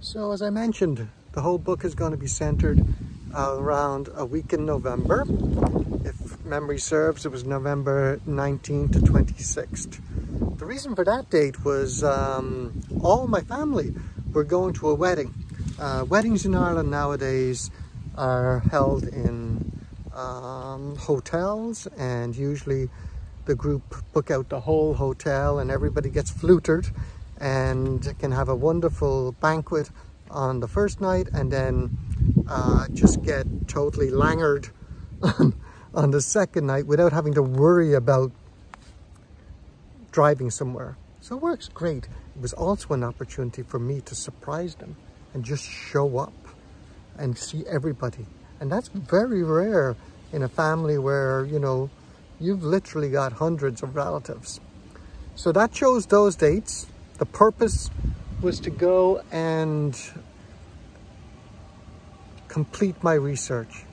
So as I mentioned, the whole book is going to be centered around a week in November. If memory serves, it was November 19th to 26th. The reason for that date was um, all my family were going to a wedding. Uh, weddings in Ireland nowadays are held in um, hotels and usually the group book out the whole hotel and everybody gets flutered and can have a wonderful banquet on the first night and then uh, just get totally langered on, on the second night without having to worry about driving somewhere. So it works great. It was also an opportunity for me to surprise them and just show up and see everybody. And that's very rare in a family where, you know, you've literally got hundreds of relatives. So that chose those dates. The purpose was to go and complete my research.